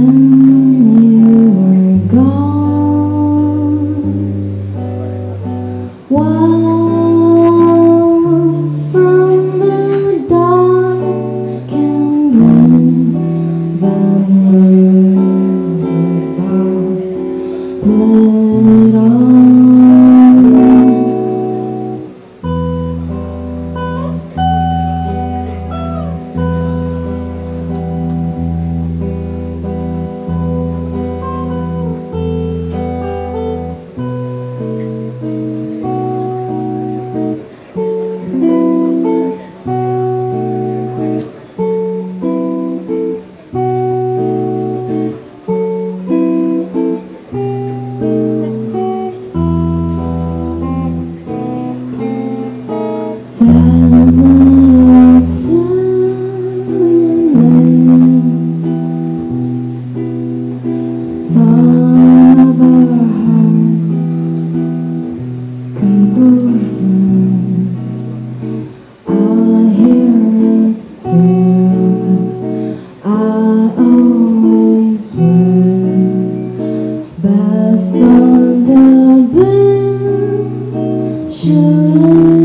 mm. Ooh.